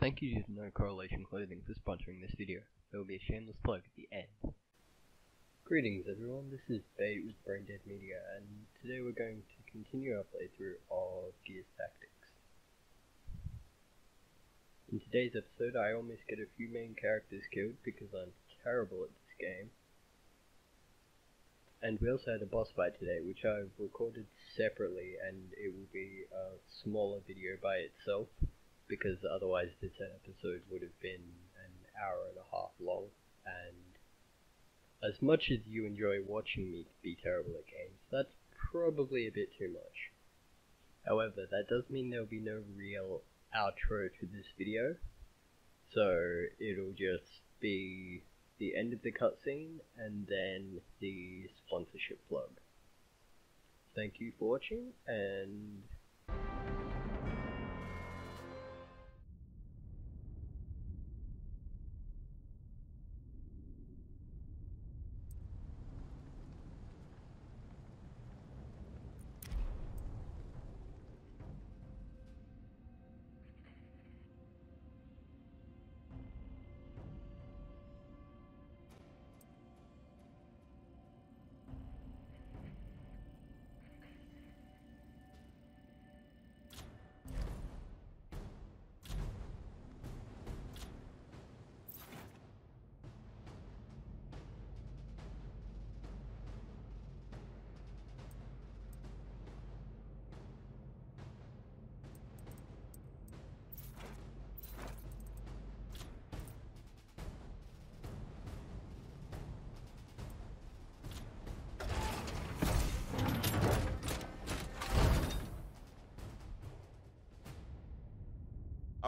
Thank you to No Correlation Clothing for sponsoring this video. There will be a shameless plug at the end. Greetings everyone, this is Bait with Braindead Media, and today we're going to continue our playthrough of Gears Tactics. In today's episode, I almost get a few main characters killed because I'm terrible at this game. And we also had a boss fight today, which I've recorded separately, and it will be a smaller video by itself because otherwise this episode would have been an hour and a half long. And as much as you enjoy watching me be terrible at games, that's probably a bit too much. However, that does mean there'll be no real outro to this video, so it'll just be the end of the cutscene and then the sponsorship plug. Thank you for watching and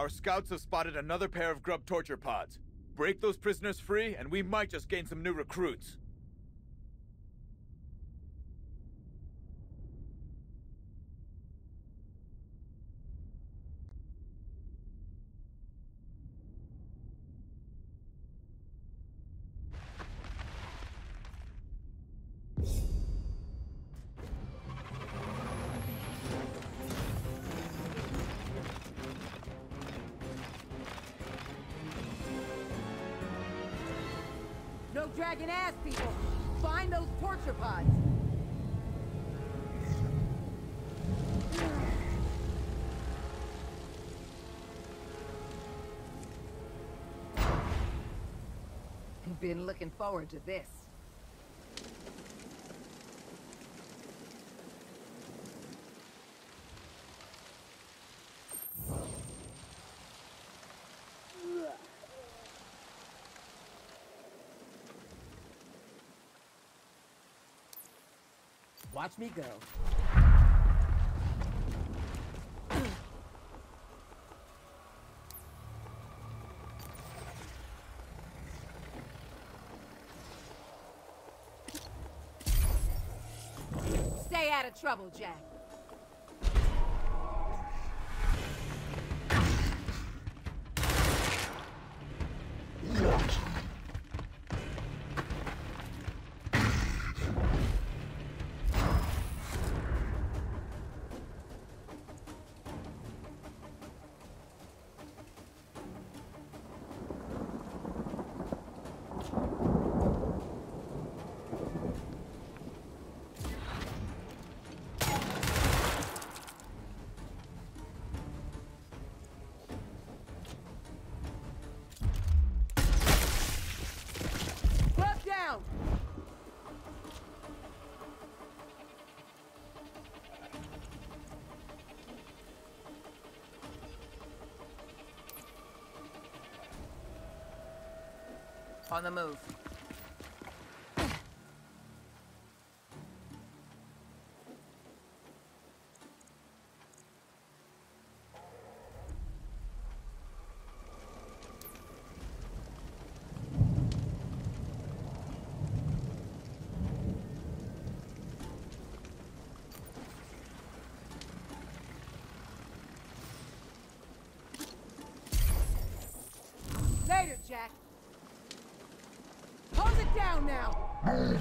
Our scouts have spotted another pair of grub torture pods. Break those prisoners free, and we might just gain some new recruits. Looking forward to this. Watch me go. Stay out of trouble, Jack. On the move. or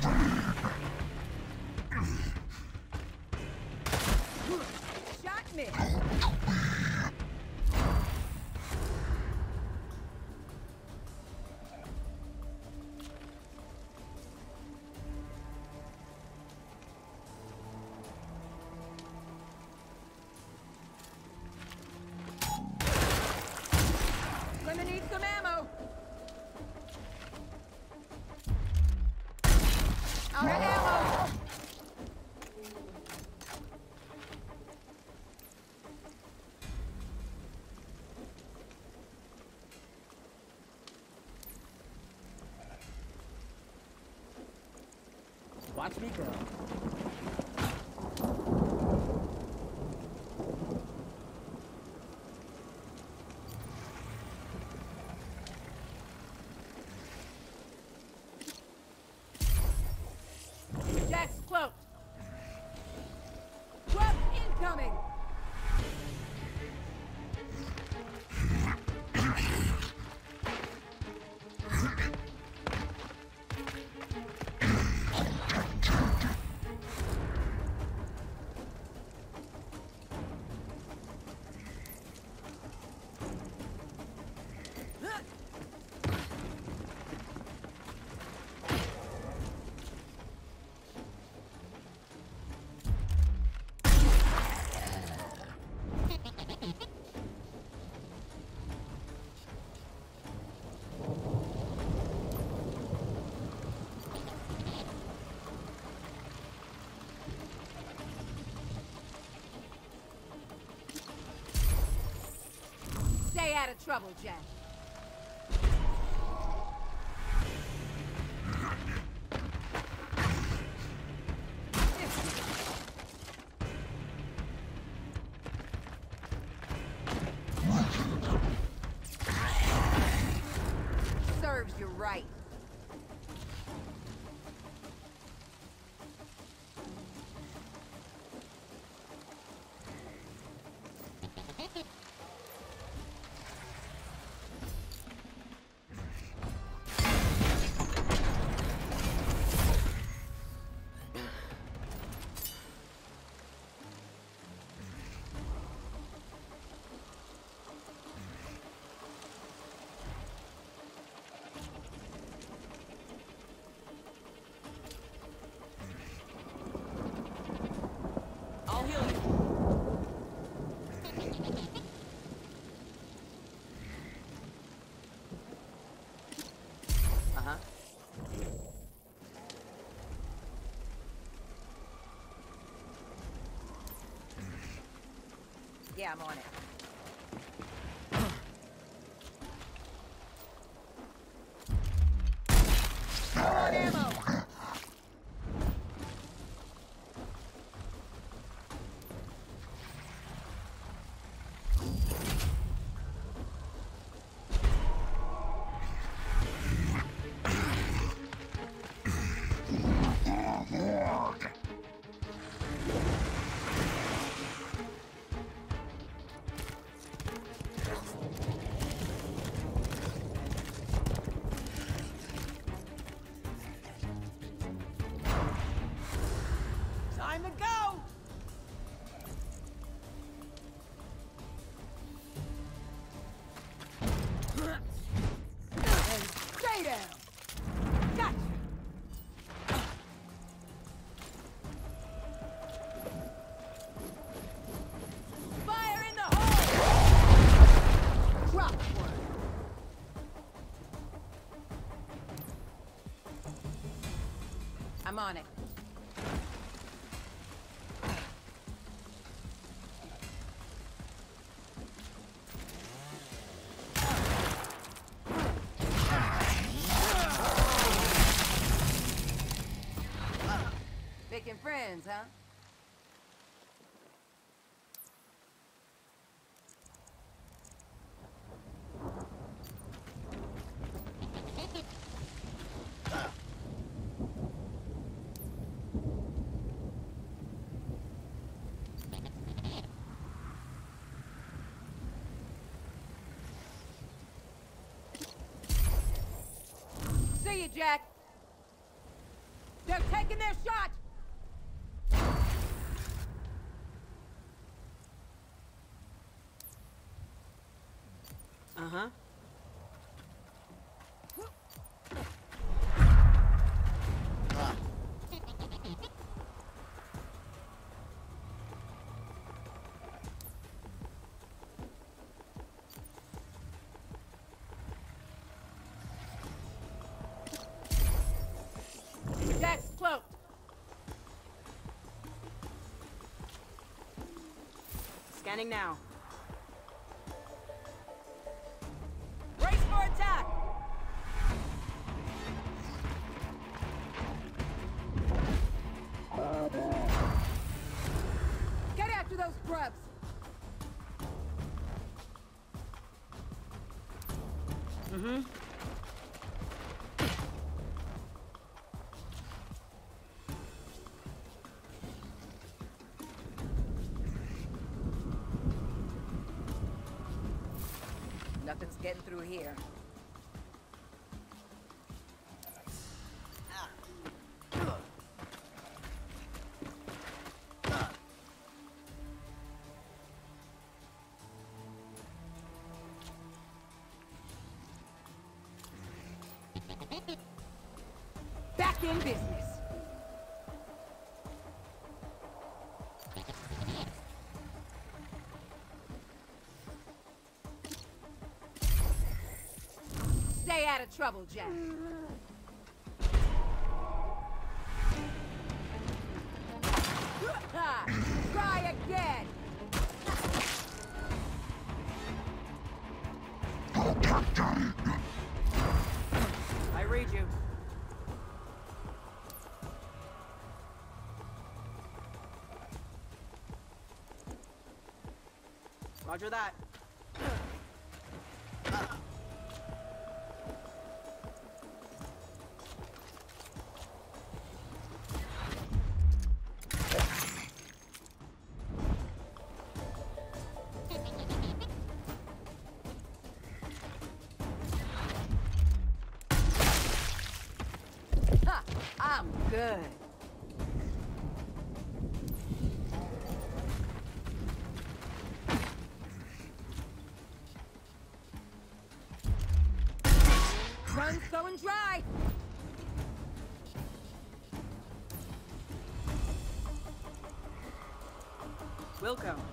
Watch me go. Trouble, Jack. Yeah, I'm on it. On it. Making friends, huh? Jack. They're taking their shot. Uh-huh. Scanning now. Nothing's getting through here. Back in business! Out of trouble, Jack. Try again! I read you. Roger that. Dry! Wilco.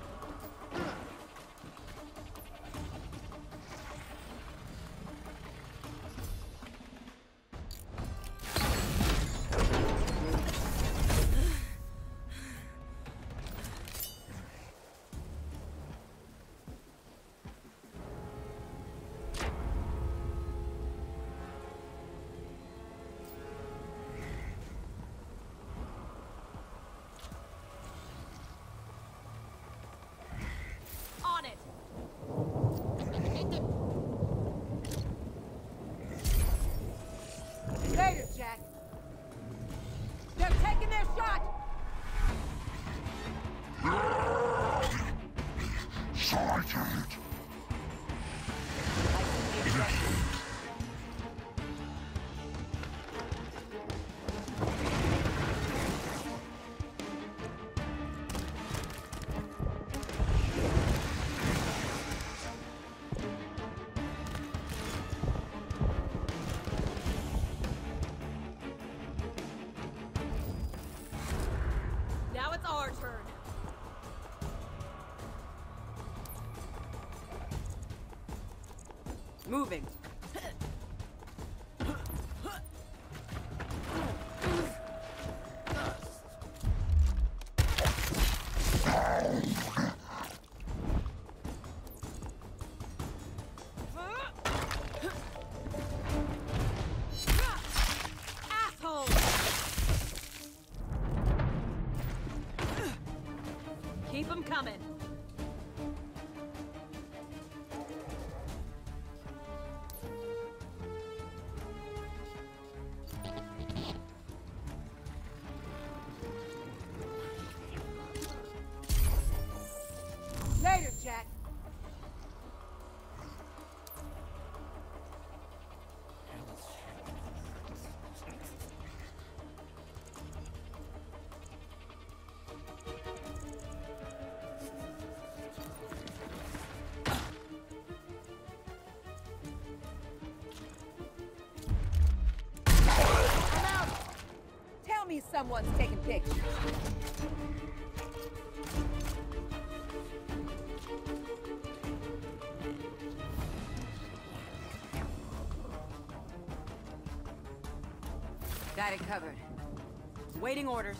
Moving. Someone's taking pictures. Got it covered. Waiting orders.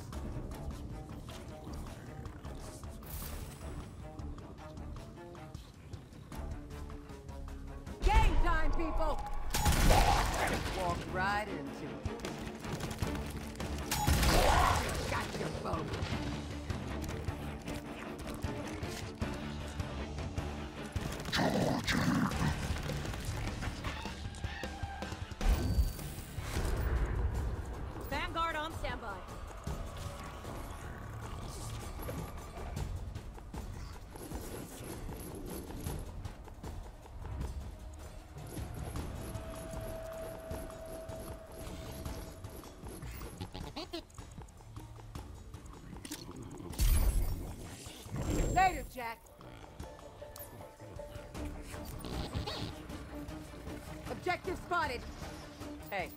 Objective spotted. Hey.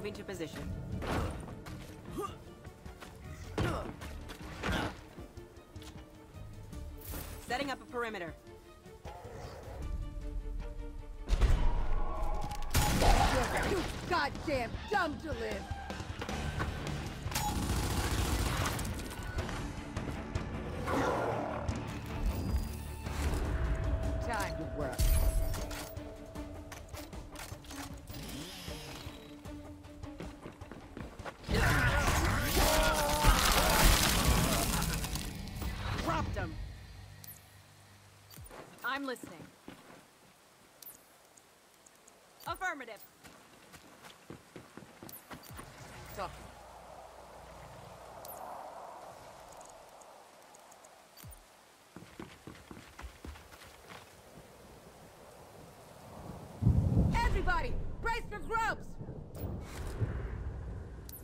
Moving to position. Setting up a perimeter. Goddamn dumb to live. Brace for grubs!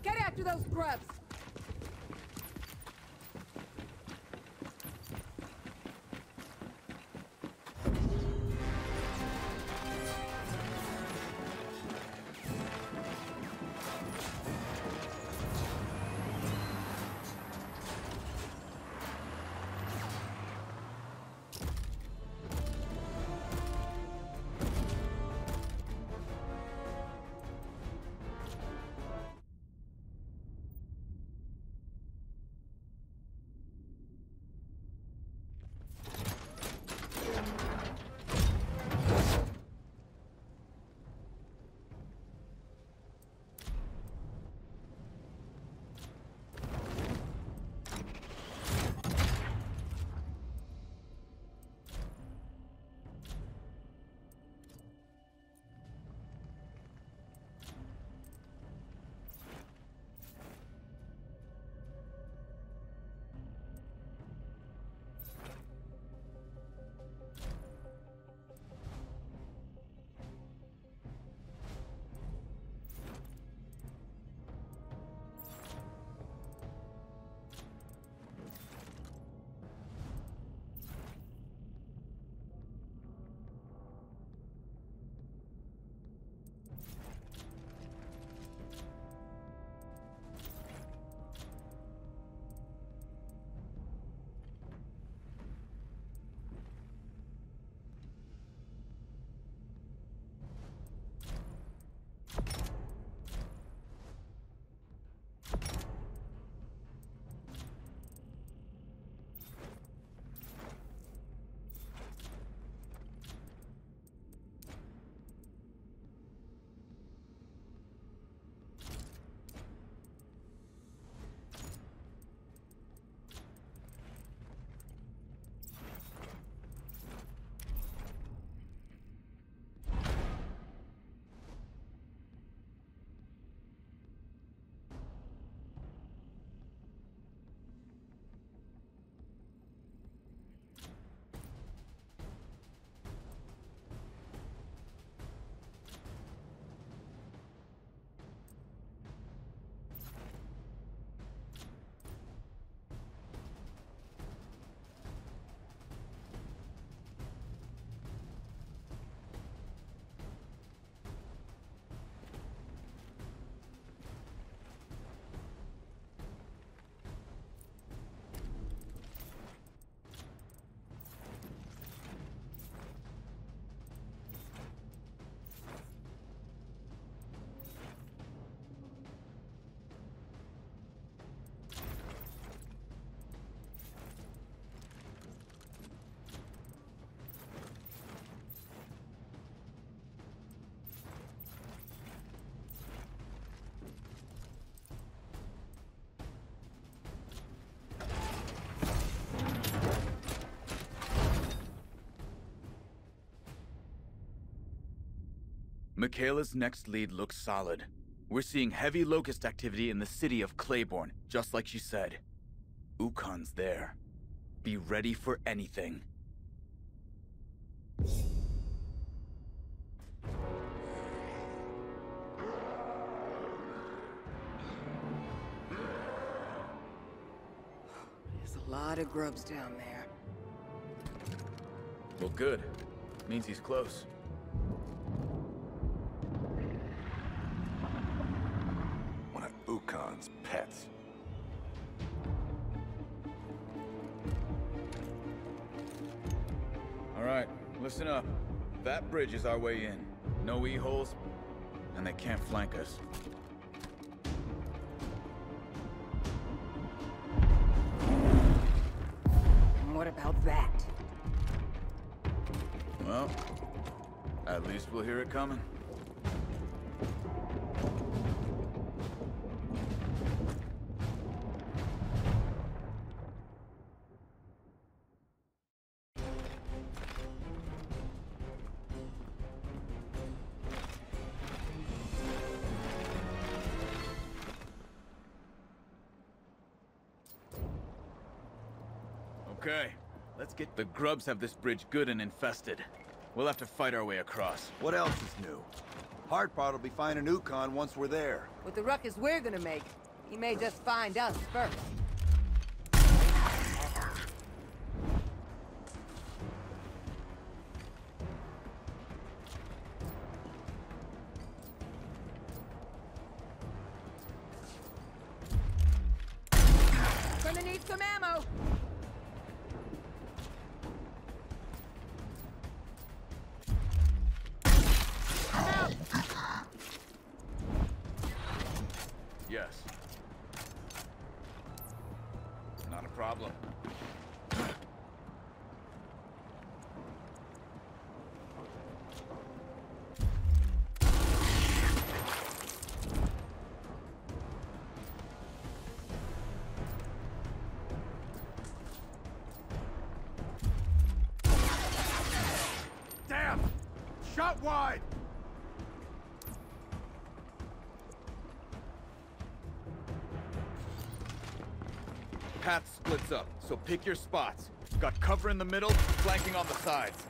Get after those grubs! Mikayla's next lead looks solid. We're seeing heavy locust activity in the city of Claiborne, just like she said. Ukkon's there. Be ready for anything. There's a lot of grubs down there. Well, good. Means he's close. Bridge is our way in. No E-holes, and they can't flank us. What about that? Well, at least we'll hear it coming. The grubs have this bridge good and infested. We'll have to fight our way across. What else is new? Hard part will be finding Ukkon once we're there. With the ruckus we're gonna make, he may just find us first. Shot wide! Path splits up, so pick your spots. Got cover in the middle, flanking on the sides.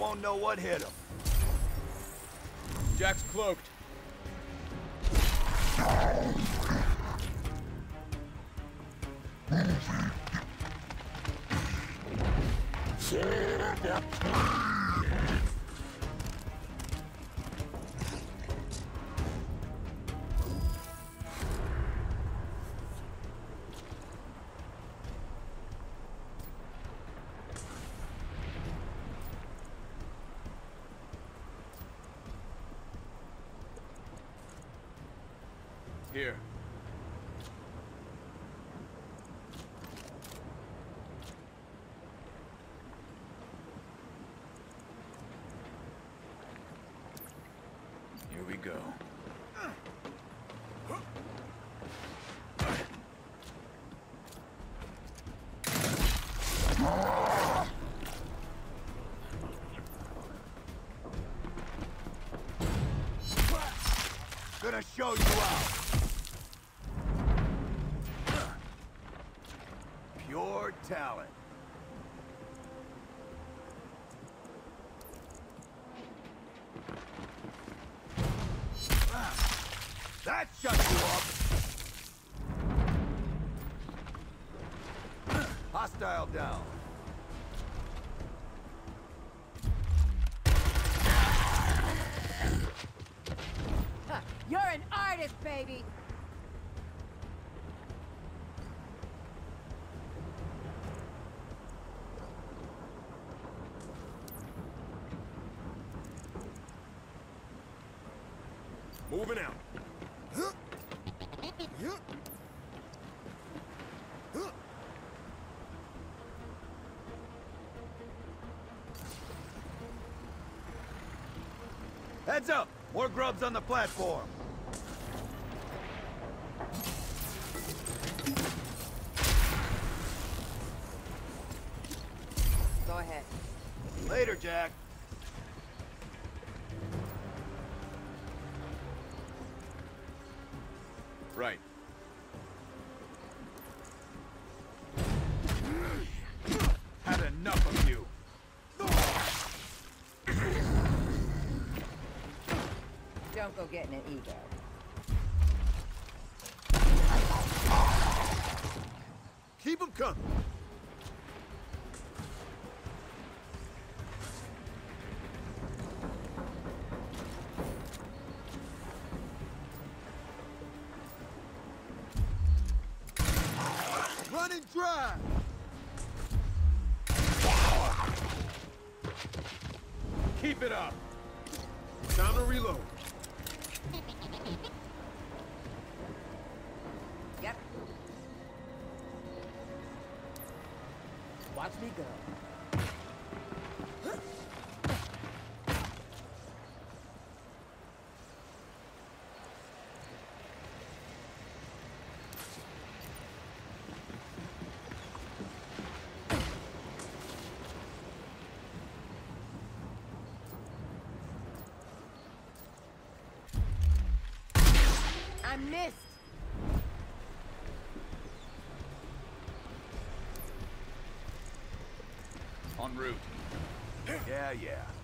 Won't know what hit them. Gonna show you out. Pure talent. That shut you up. Hostile down. Huh, You're an artist! artist, baby! Moving out. Heads up! More grubs on the platform. Go ahead. Later, Jack. Don't go getting an ego. Keep them coming. Me go. I missed! En route. Yeah, yeah.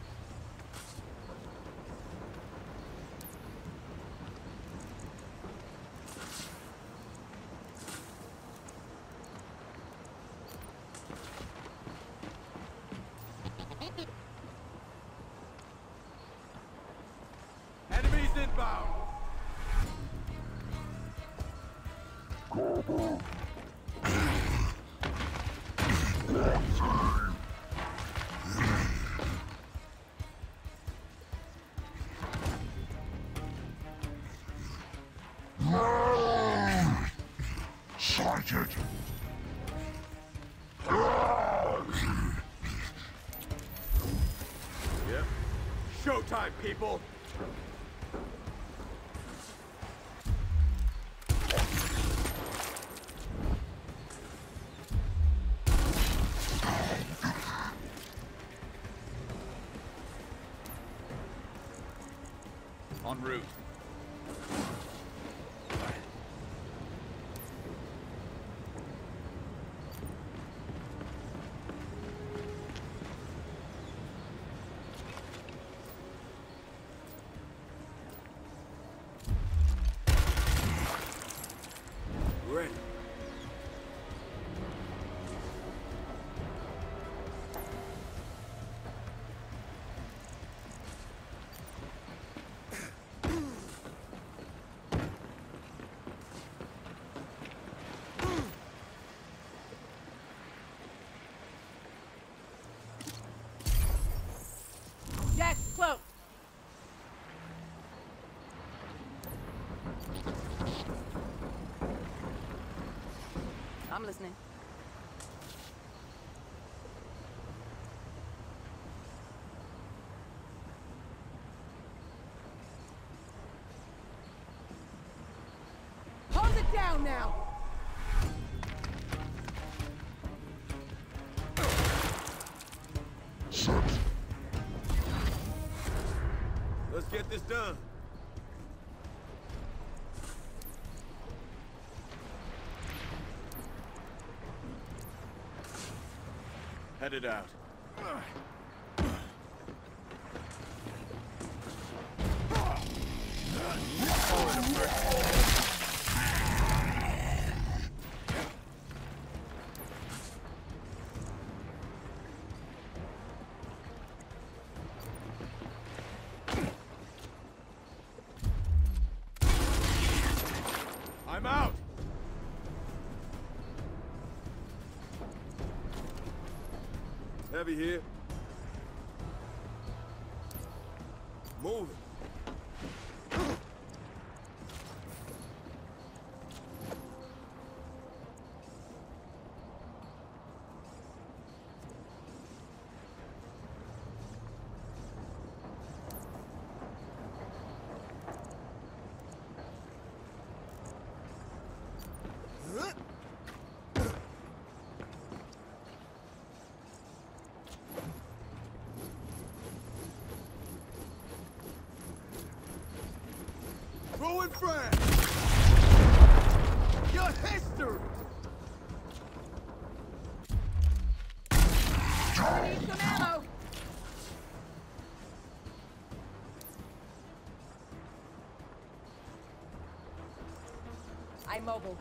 People. I'm listening. Hold it down now! Let's get this done. Headed out. Heavy here. Moving. Throwing frag! You're history! I'm mobile.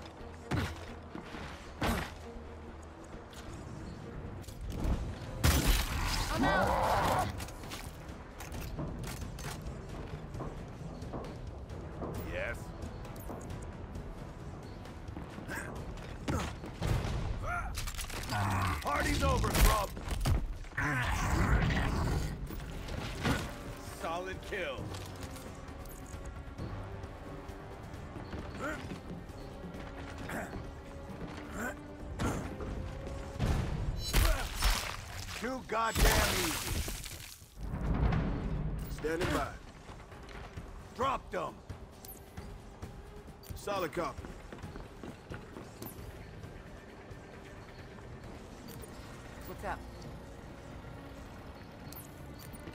Over, Grub. Solid kill. Too goddamn easy. Standing by. Drop them. Solid copy. What's up?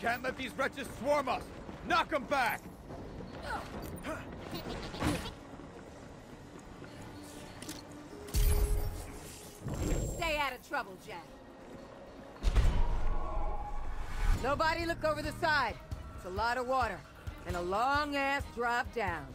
Can't let these wretches swarm us! Knock them back! Stay out of trouble, Jack. Nobody look over the side. It's a lot of water. And a long-ass drop down.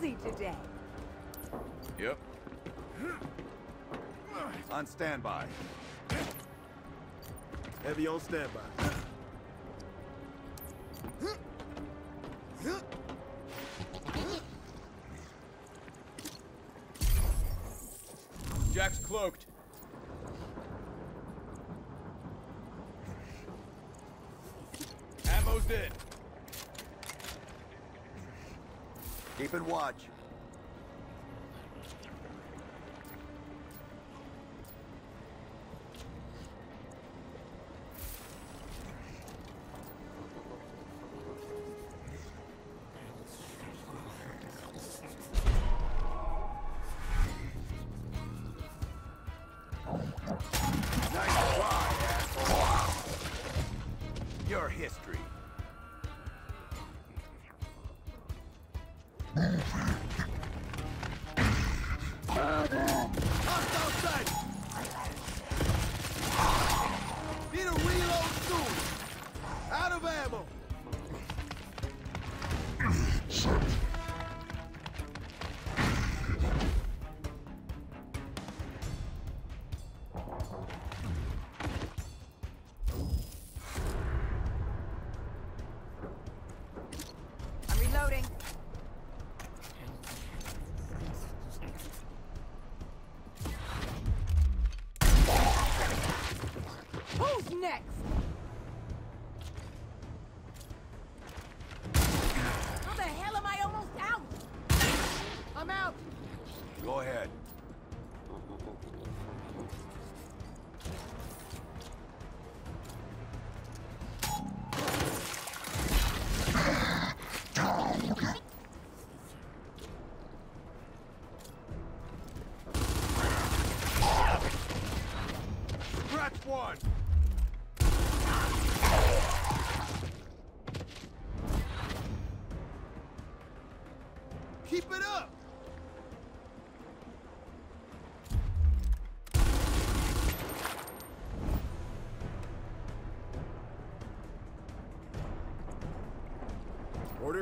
Busy today. Yep. On standby. Heavy on standby. Jack's cloaked. Ammo's in. Keeping watch.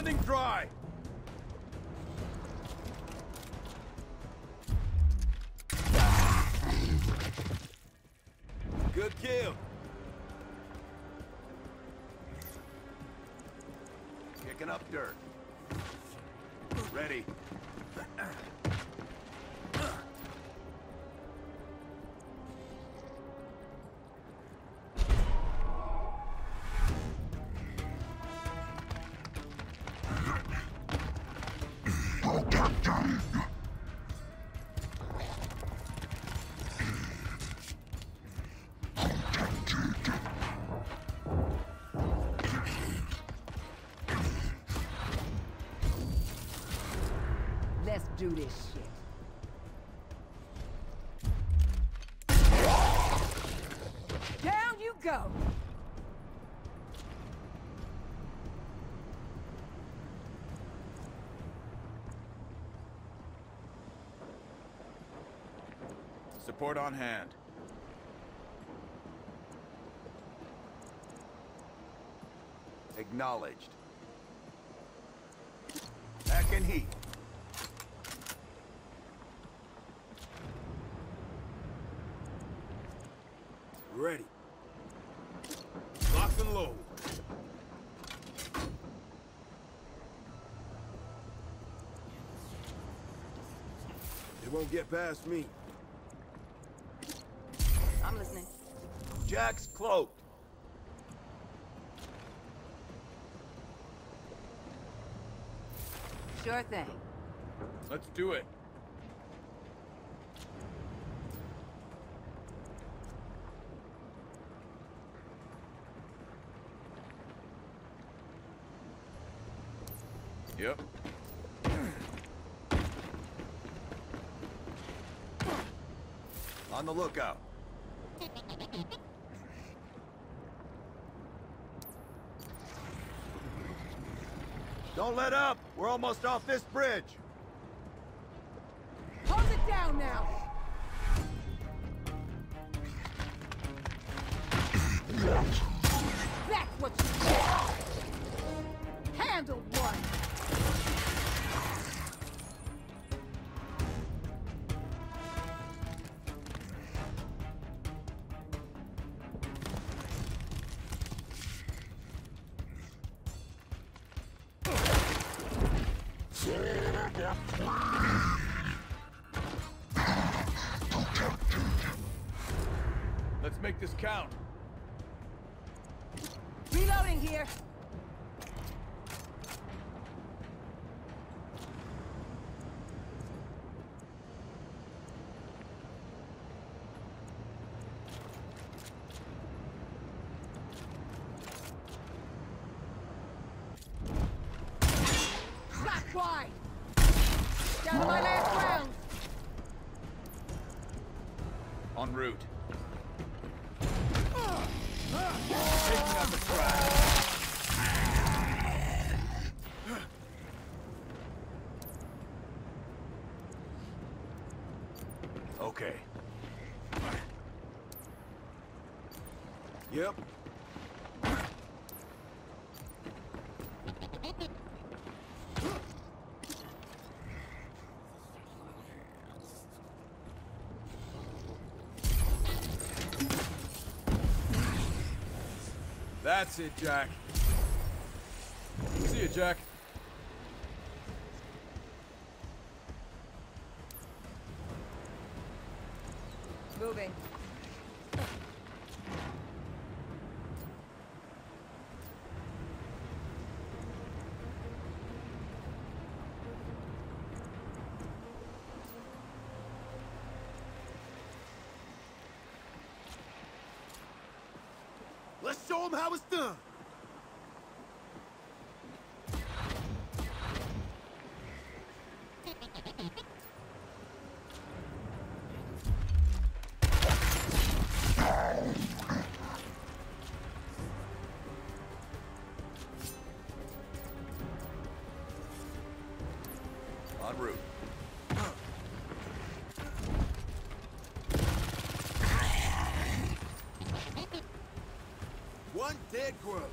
Running dry! Good kill. Kicking up dirt. Do this shit. Down you go! Support on hand. Acknowledged. Back in heat. Ready. Lock and load. They won't get past me. I'm listening. Jack's cloaked. Sure thing. Let's do it. Yep. On the lookout. Don't let up! We're almost off this bridge! Wide! Down to my last round! En route. Okay. Yep. That's it, Jack. See you, Jack. Moving. Let's show how it's done. Dead grub.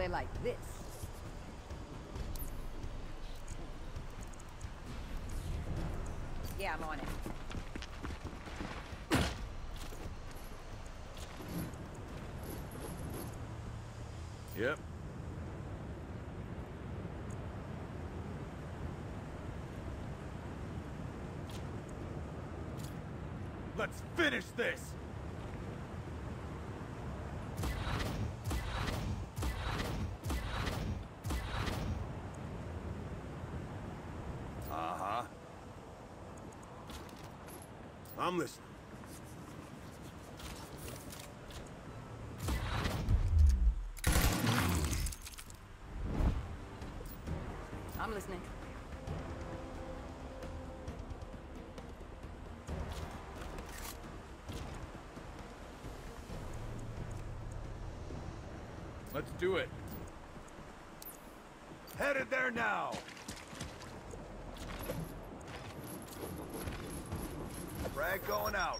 They like this. Yeah, I'm on it. Yep. Let's finish this. Uh-huh. I'm listening. I'm listening. Let's do it. Headed there now. Frag going out.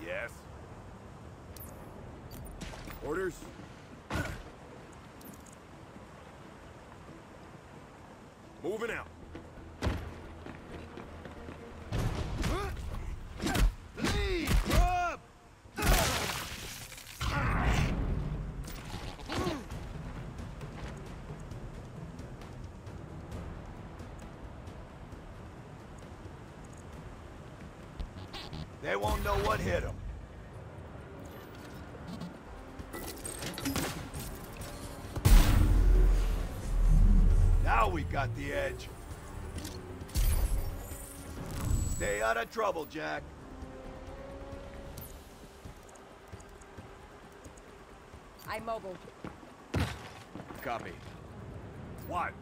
Yes. Orders? Moving out. Lead, grub! They won't know what hit them. Now we got the edge. Stay out of trouble, Jack. I'm mobile. Copy. What?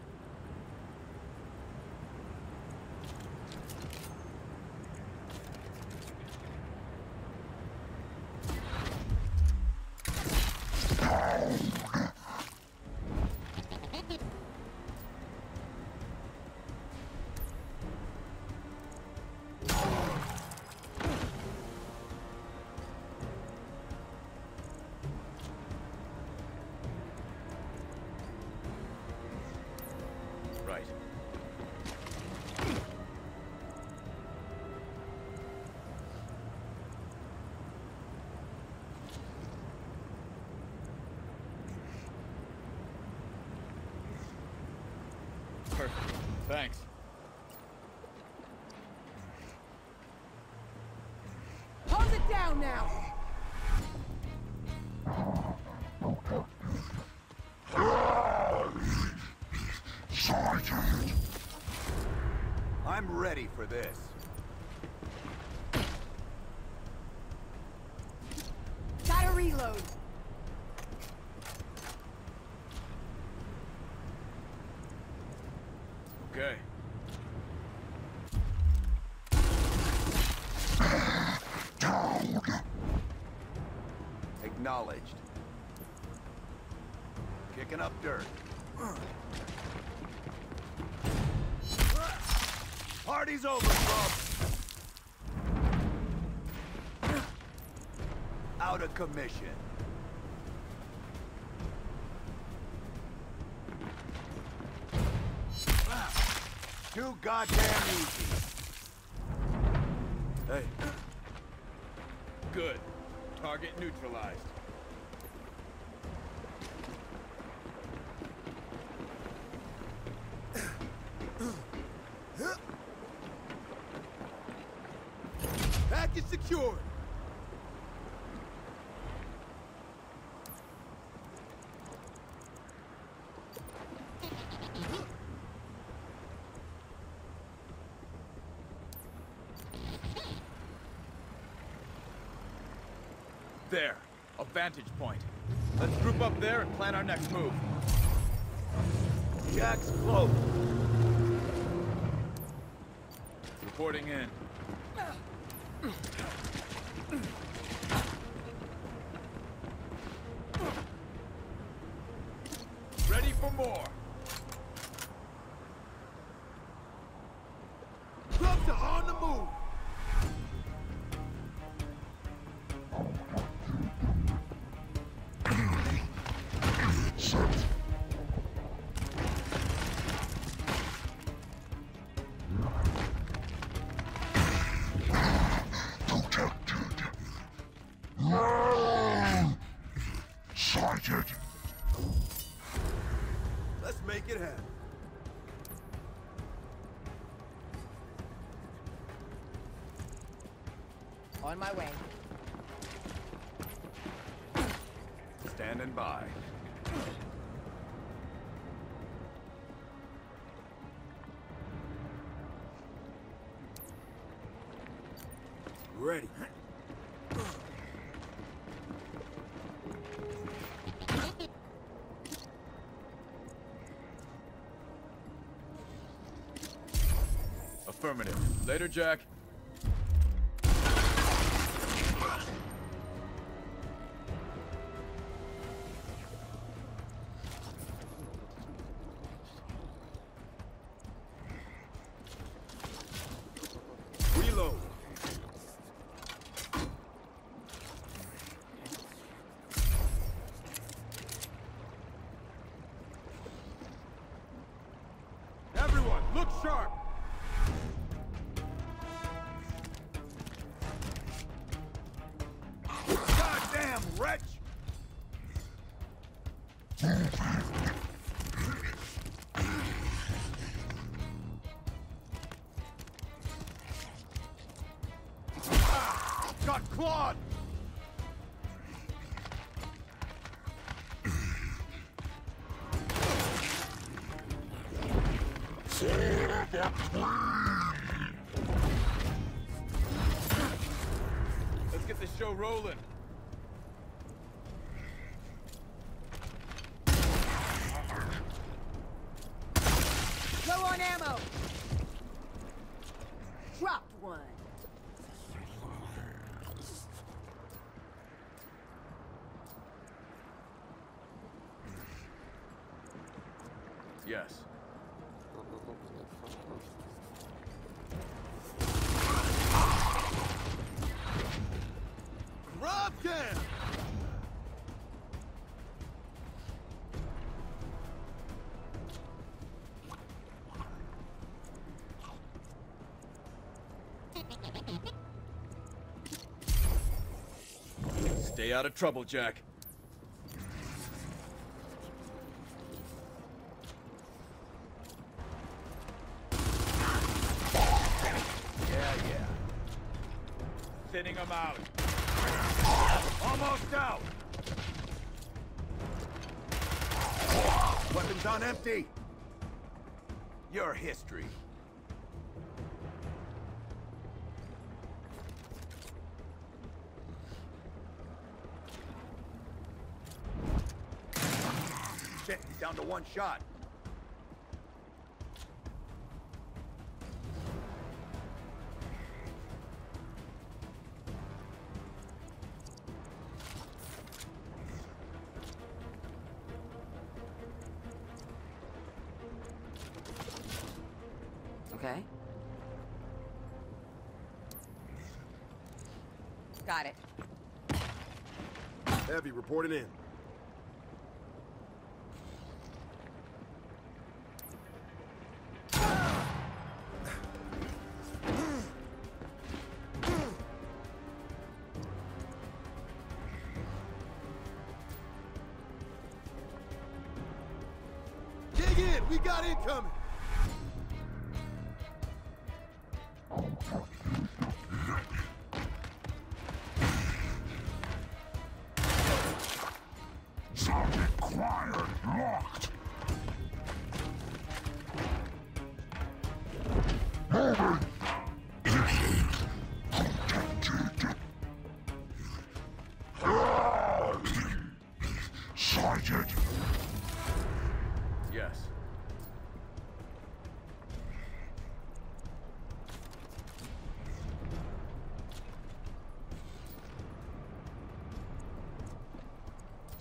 Thanks. Hold it down now! Sergeant. I'm ready for this. Gotta reload. Okay. Acknowledged. Kicking up dirt. Party's over, Grub. Out of commission. Too goddamn easy. Hey. Good. Target neutralized. Package secured. There. A vantage point. Let's group up there and plan our next move. Jack's close. Reporting in. On my way. Standing by. Ready. Affirmative. Later, Jack. Stay out of trouble, Jack. Yeah, yeah. Thinning them out. Almost out! Weapons on empty! You're history. one shot. Okay. Got it. Heavy reporting in.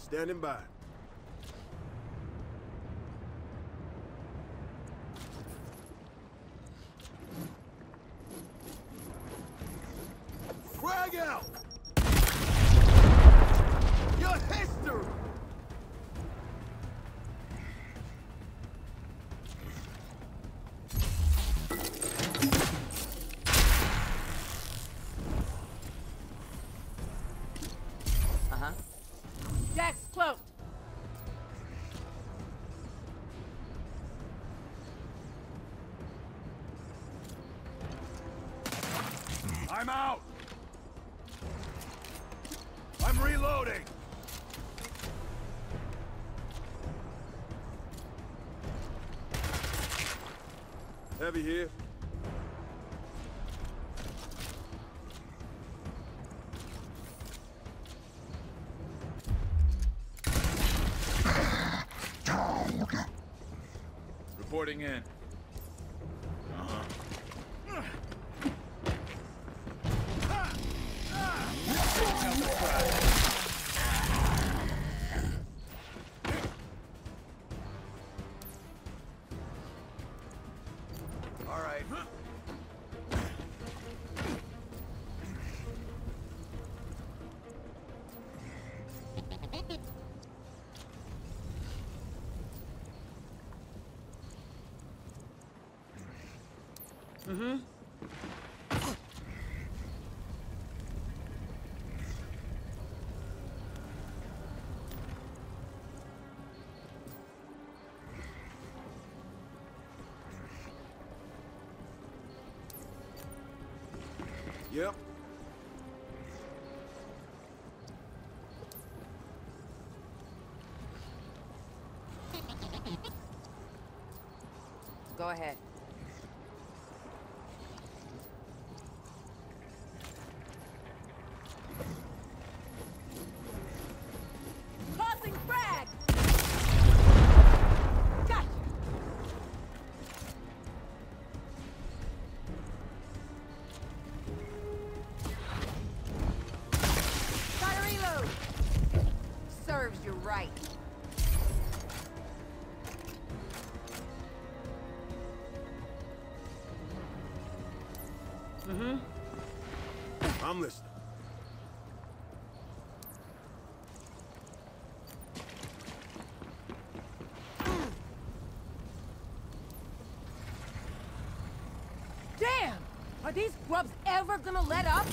Standing by. Frag out! Heavy here. Reporting in. Mm-hmm. Yep. Go ahead. You right. I'm listening. Damn! Are these grubs ever gonna let up?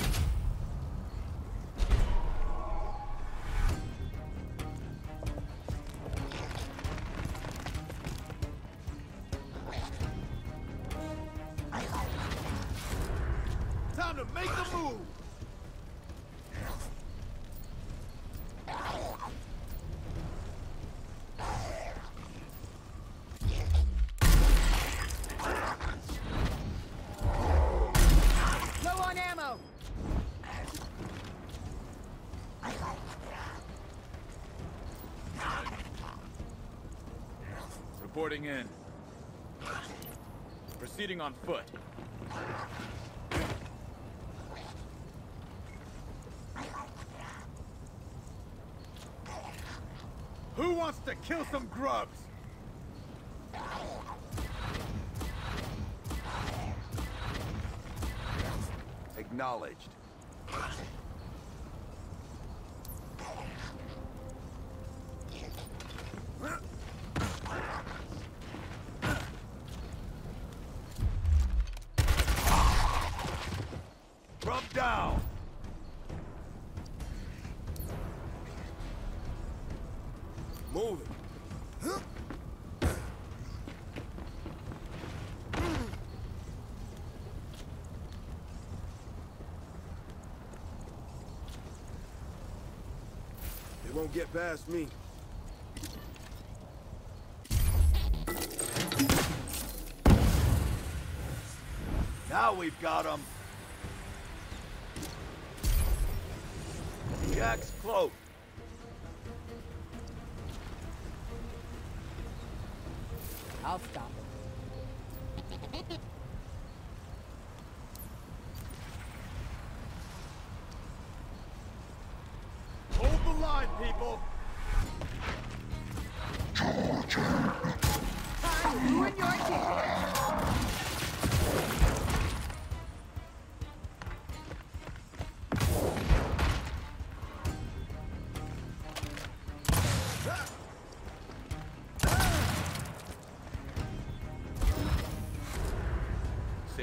In. Proceeding on foot. Who wants to kill some grubs? Acknowledged. Down! Moving. They won't get past me. Now we've got him. Jack's cloak. I'll stop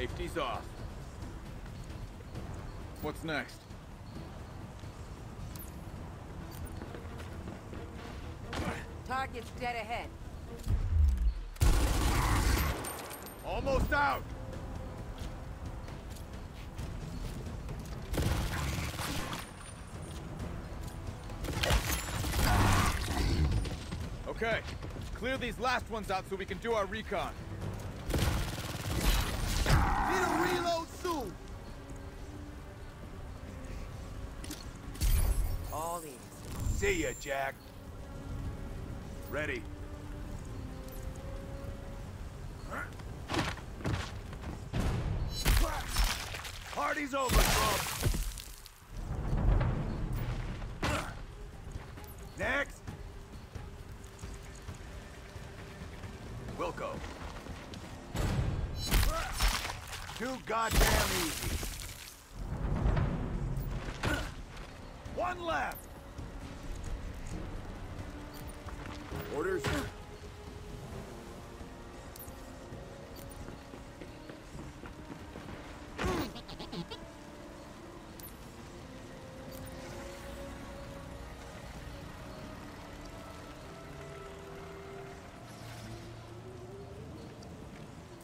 Safety's off. What's next? Target's dead ahead. Almost out. Okay, clear these last ones out so we can do our recon. Need a reload soon. All ears. See ya, Jack. Ready. Party's over, Trump. Next. Wilco. Too goddamn easy. One left. Orders.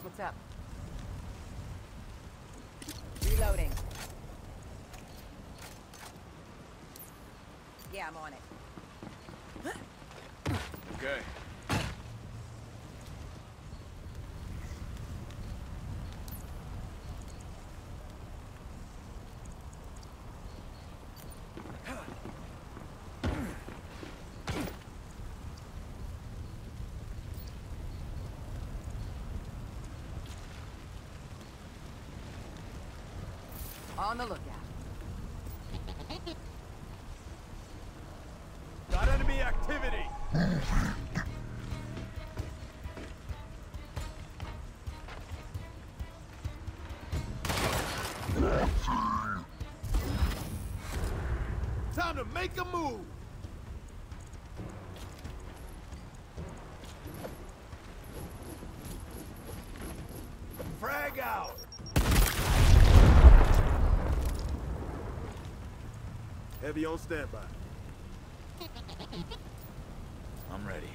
What's up? Reloading. Yeah, I'm on it. Okay. On the lookout. Got enemy activity. Time to make a move. Frag out. Heavy on standby. I'm ready.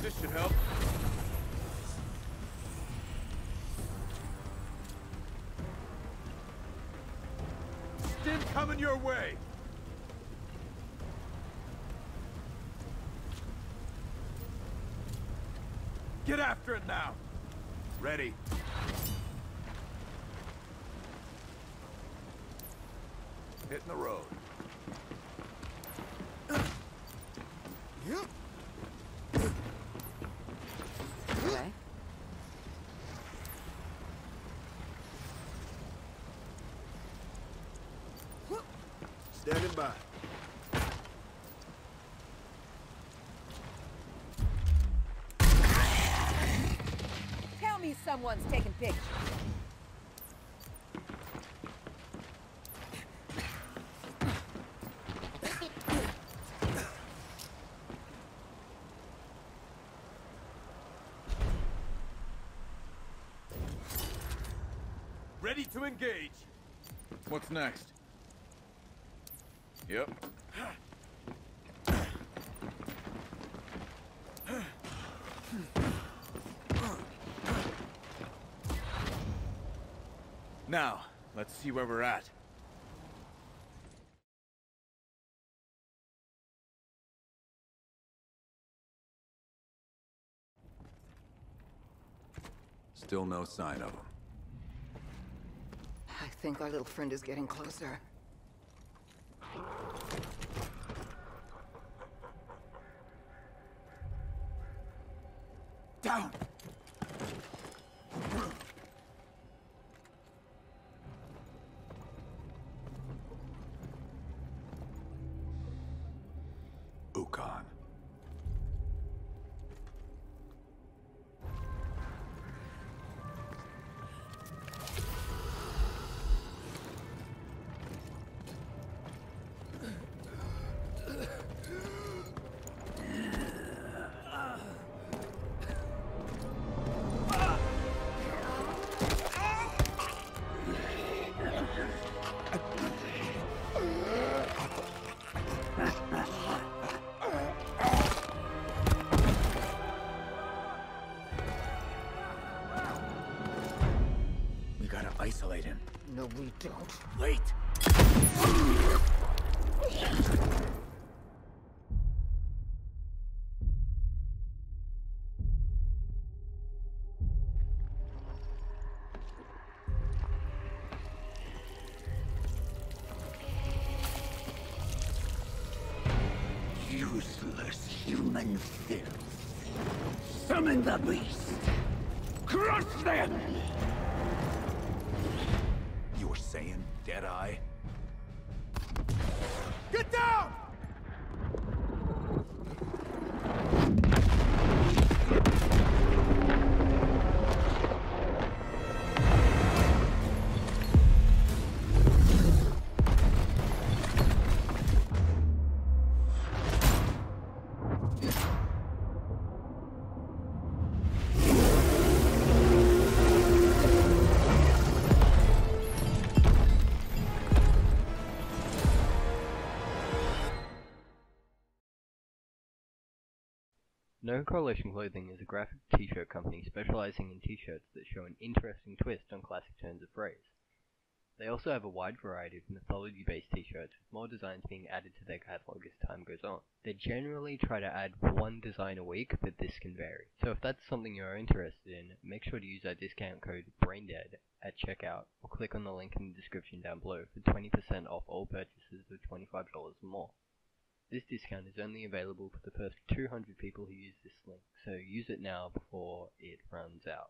This should help. Stim coming your way. Get after it now. Ready. Hitting the road. Okay. Standing by. Someone's taking pictures. Ready engage. What's next? Yep. Now, let's see where we're at. Still no sign of him. I think our little friend is getting closer. Don't. Wait! Useless human filth. Summon the beast. Crush them! No Correlation Clothing is a graphic t-shirt company specializing in t-shirts that show an interesting twist on classic turns of phrase. They also have a wide variety of mythology-based t-shirts with more designs being added to their catalog as time goes on. They generally try to add one design a week, but this can vary. So if that's something you're interested in, make sure to use our discount code BRAINDEAD at checkout or click on the link in the description down below for 20% off all purchases of $25 or more. This discount is only available for the first 200 people who use this link, so use it now before it runs out.